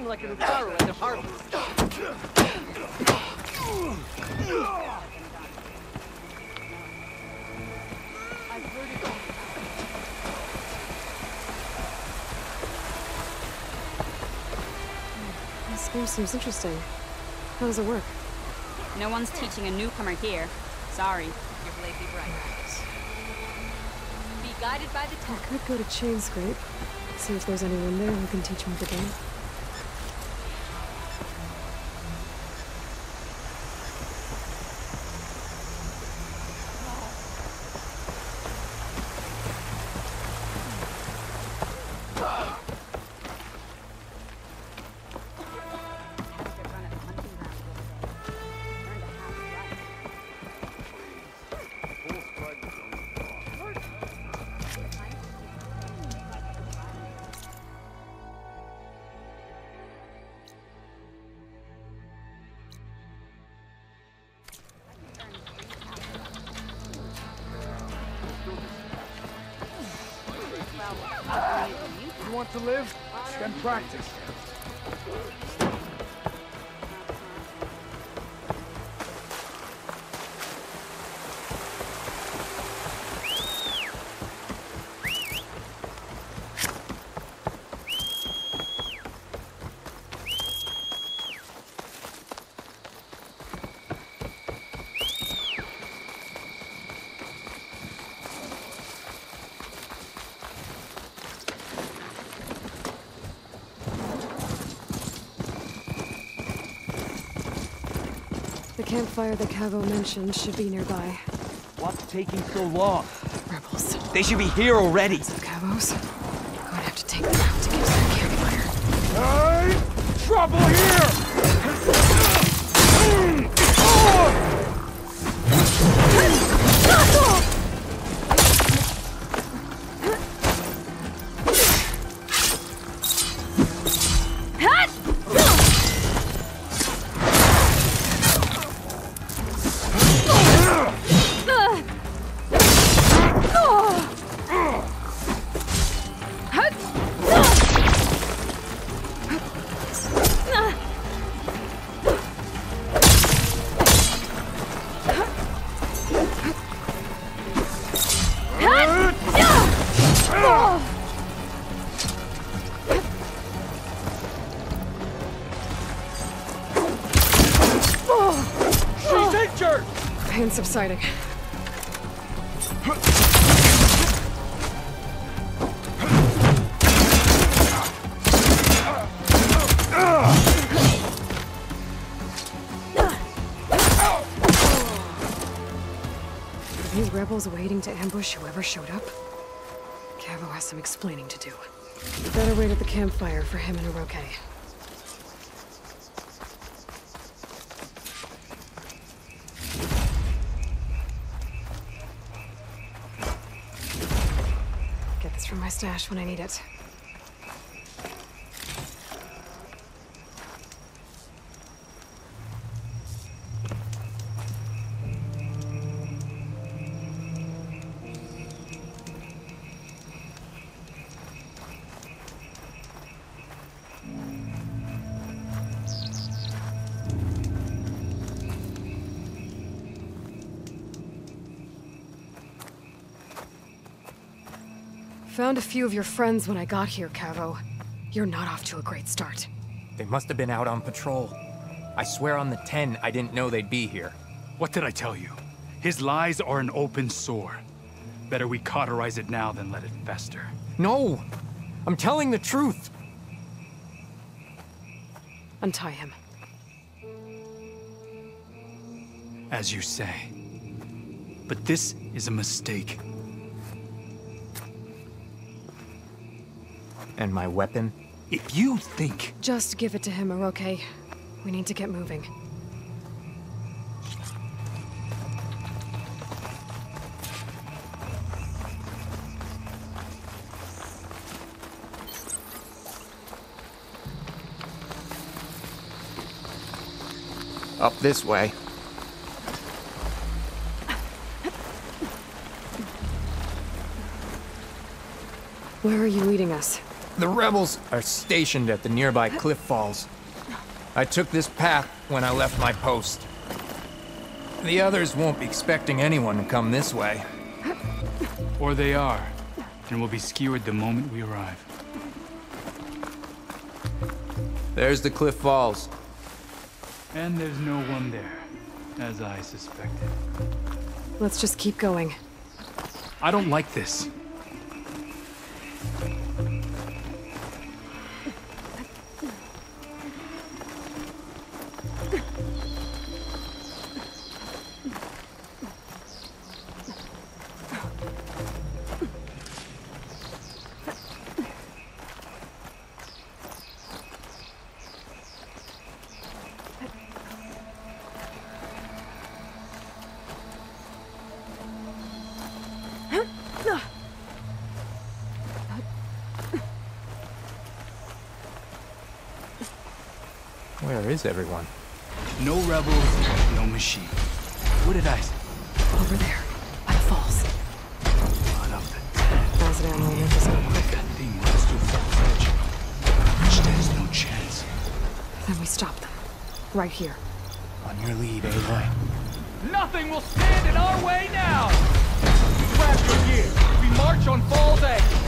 flying like an Utaru at the harbor. This game seems interesting. How does it work? No one's teaching a newcomer here. Sorry. Your lazy bright eyes. Be guided by the I could go to Chainscrape. See if there's anyone there who can teach me the game. To live? Then practice. Campfire that Cavo mentioned should be nearby. What's taking so long? Rebels. They should be here already. Of Cavos. Gonna have to take them out to get to that campfire. Hey! Trouble here! Are these rebels waiting to ambush whoever showed up? Cavo has some explaining to do. Better wait at the campfire for him and Oroke. Get this from my stash when I need it. Found a few of your friends when I got here, Cavo. You're not off to a great start. They must have been out on patrol. I swear on the 10, I didn't know they'd be here. What did I tell you? His lies are an open sore. Better we cauterize it now than let it fester. No! I'm telling the truth! Untie him. As you say. But this is a mistake. And my weapon? If you think Just give it to him, Oroke. We need to get moving. Up this way. Where are you leading us? The rebels are stationed at the nearby cliff falls. I took this path when I left my post. The others won't be expecting anyone to come this way. Or they are, and will be skewered the moment we arrive. There's the cliff falls. And there's no one there, as I suspected. Let's just keep going. I don't like this. Where is everyone? No rebels, no machine. What did I say? Over there, by the falls. Blood of the dead. Razdan will make us go quick. That thing runs to Fall's Edge. Which stands no chance. Then we stop them. Right here. On your lead, Aloy. Eh, Nothing will stand in our way now! Grab your gear. We march on Fall's Edge.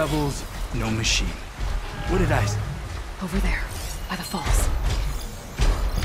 Rebels, no machine. What did I say? Over there, by the falls.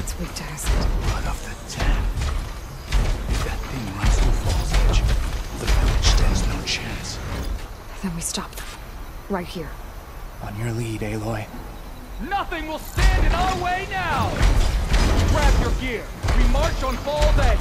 It's weak to acid. Blood of the dead. If that thing runs to Fall's Edge, the village stands no chance. Then we stop them. Right here. On your lead, Aloy. Nothing will stand in our way now! Grab your gear. We march on Fall's Edge.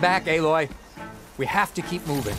Back, Aloy. We have to keep moving.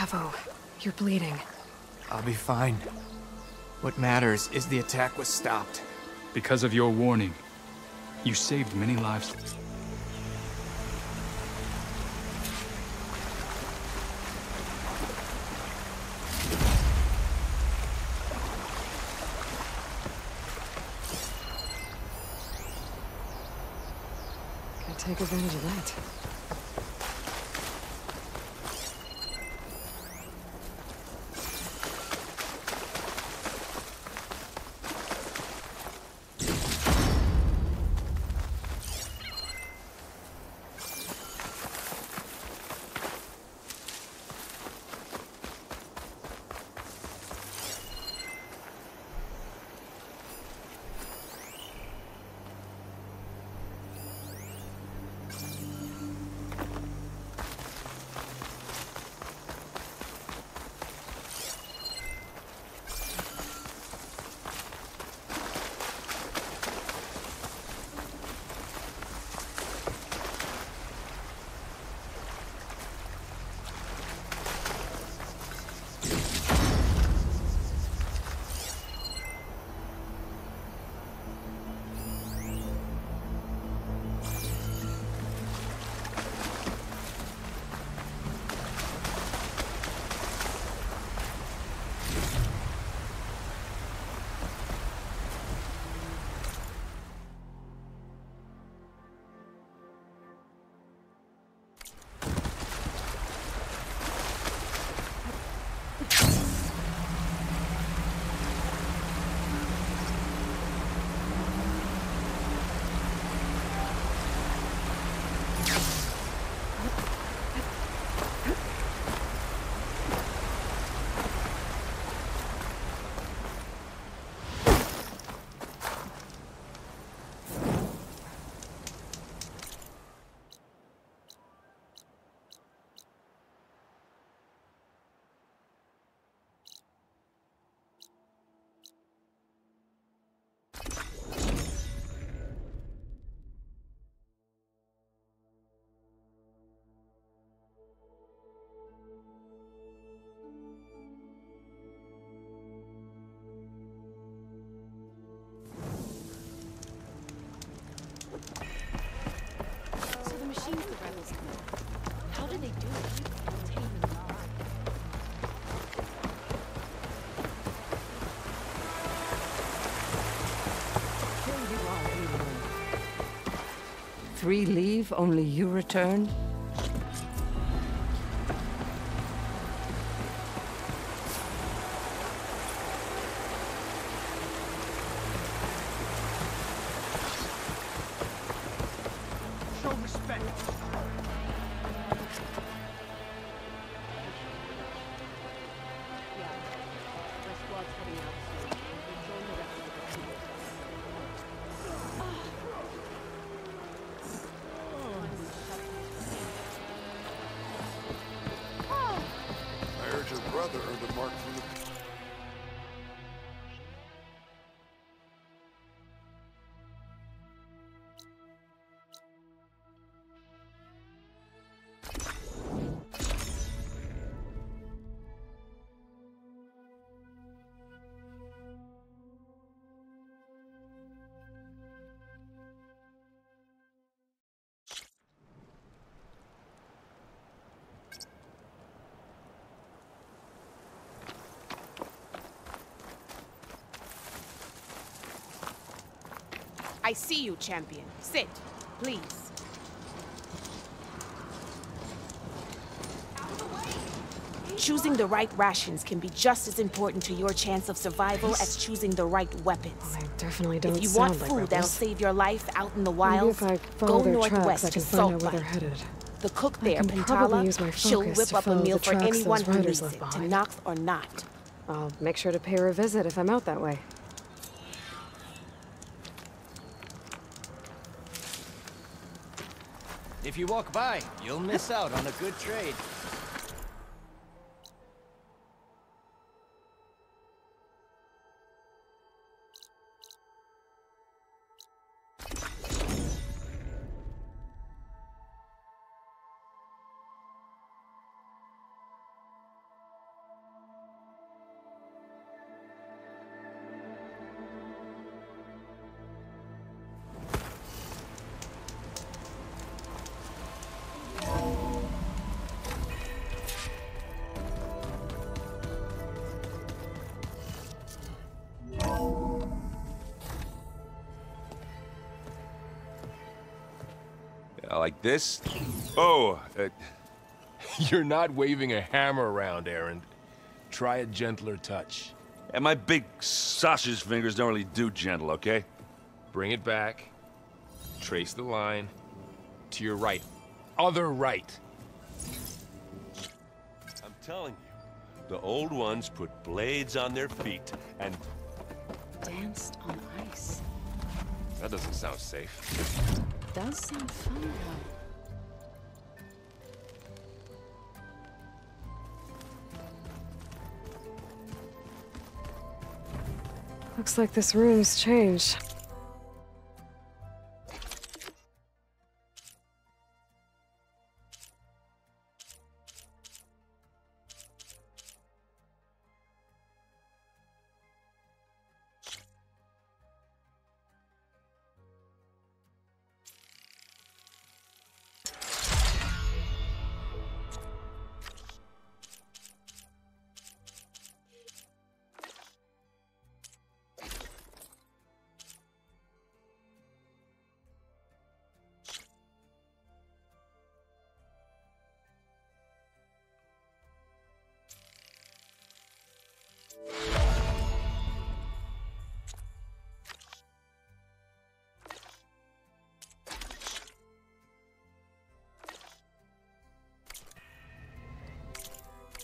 Cavo, you're bleeding. I'll be fine. What matters is the attack was stopped. Because of your warning, you saved many lives. Can't take advantage of that. Three leave, only you return? I see you, champion. Sit, please. Choosing the right rations can be just as important to your chance of survival as choosing the right weapons. Oh, I definitely don't If you want like food that'll save your life out in the wild, go tracks, northwest to can find out where they're Saltlight. headed. The cook there, can probably use my Pantala, she'll whip up a meal for anyone who needs it, to behind. Nox or not. I'll make sure to pay her a visit if I'm out that way. If you walk by, you'll miss out on a good trade. This? Oh, uh, You're not waving a hammer around, Aaron. Try a gentler touch. and my big sausage fingers don't really do gentle, okay? Bring it back. Trace the line. To your right. Other right. I'm telling you, the old ones put blades on their feet, and Danced on ice. That doesn't sound safe. Does sound fun, though. Looks like this room's changed.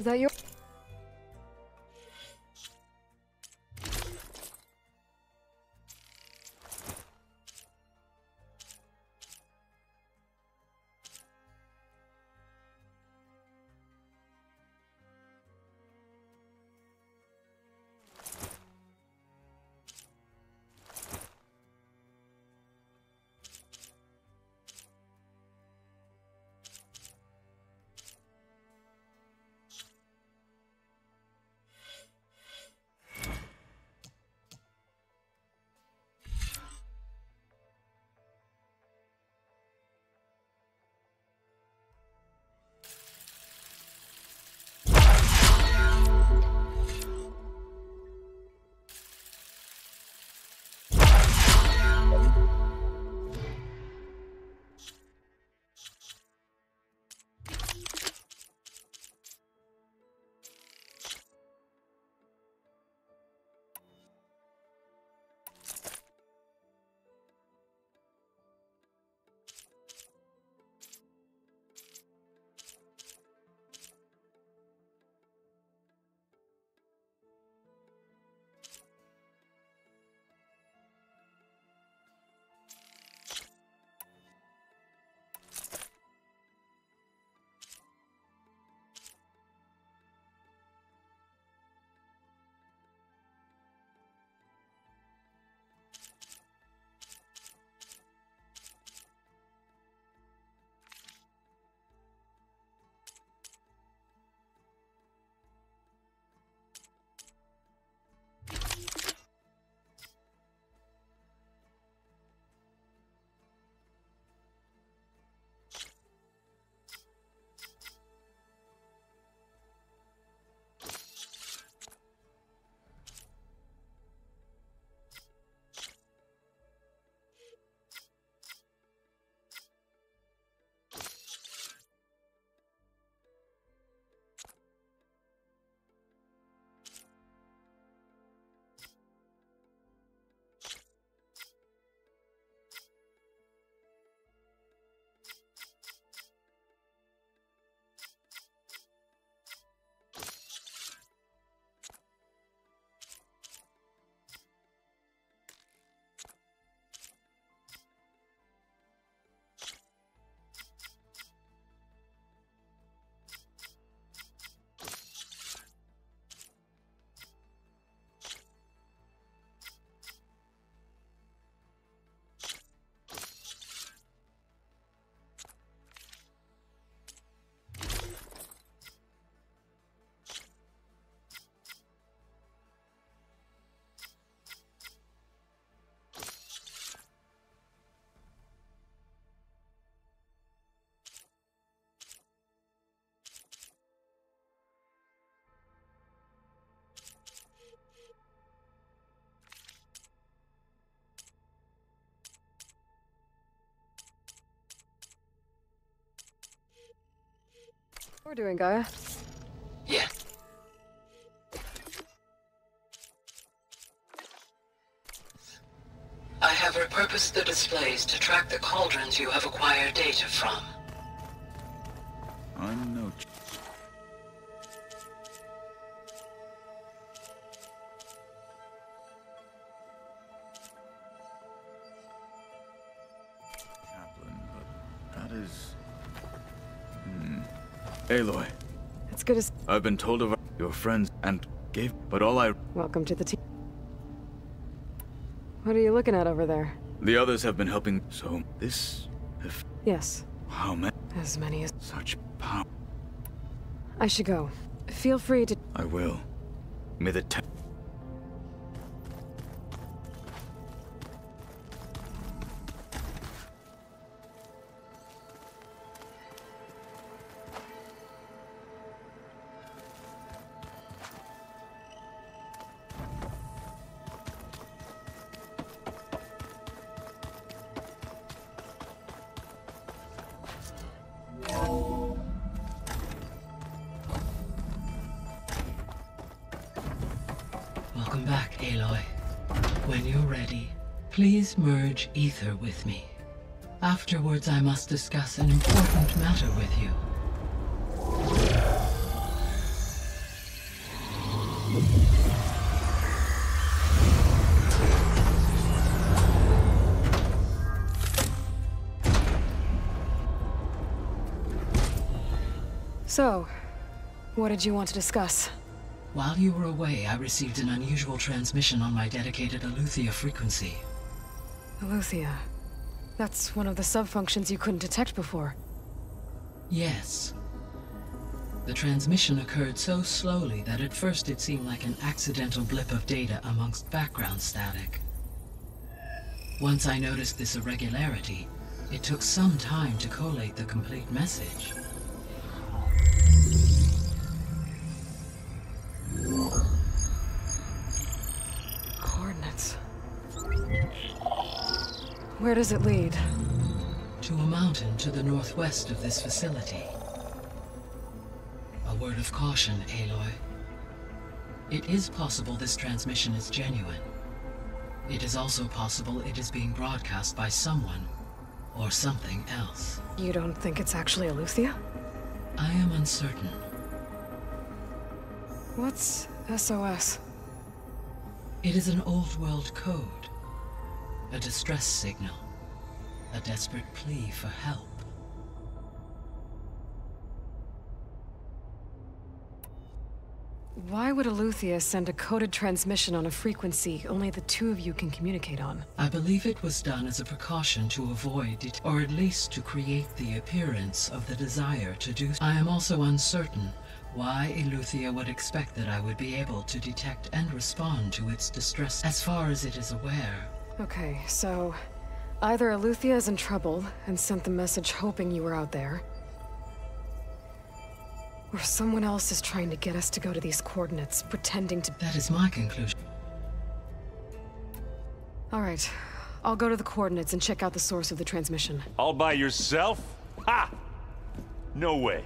Is we're doing, Gaia. Yeah. I have repurposed the displays to track the cauldrons you have acquired data from. Aloy. It's good as... I've been told of your friends and gave, but all I... Welcome to the team. What are you looking at over there? The others have been helping, so this... If... Yes. How many... As many as... Such power. I should go. Feel free to... I will. May the please merge ether with me. Afterwards, I must discuss an important matter with you. So, what did you want to discuss? While you were away, I received an unusual transmission on my dedicated Eleuthia frequency. Eleuthia. That's one of the subfunctions you couldn't detect before. Yes. The transmission occurred so slowly that at first it seemed like an accidental blip of data amongst background static. Once I noticed this irregularity, it took some time to collate the complete message. Where does it lead? To a mountain to the northwest of this facility. A word of caution, Aloy. It is possible this transmission is genuine. It is also possible it is being broadcast by someone or something else. You don't think it's actually Eleuthia? I am uncertain. What's SOS? It is an old world code. A distress signal. A desperate plea for help. Why would Eleuthia send a coded transmission on a frequency only the two of you can communicate on? I believe it was done as a precaution to avoid it, or at least to create the appearance of the desire to do so. I am also uncertain why Eleuthia would expect that I would be able to detect and respond to its distress as far as it is aware. Okay, so either Eleuthia is in trouble and sent the message hoping you were out there, or someone else is trying to get us to go to these coordinates, pretending to- That is my conclusion. Alright, I'll go to the coordinates and check out the source of the transmission. All by yourself? Ha! No way.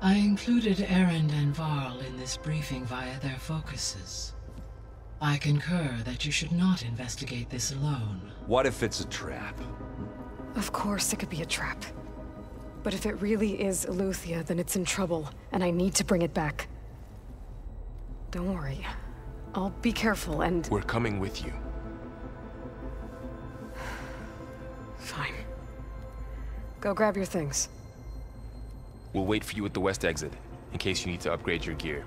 I included Erend and Varl in this briefing via their focuses. I concur that you should not investigate this alone. What if it's a trap? Of course it could be a trap. But if it really is Eleuthia, then it's in trouble, and I need to bring it back. Don't worry. I'll be careful and... We're coming with you. Fine. Go grab your things. We'll wait for you at the west exit, in case you need to upgrade your gear.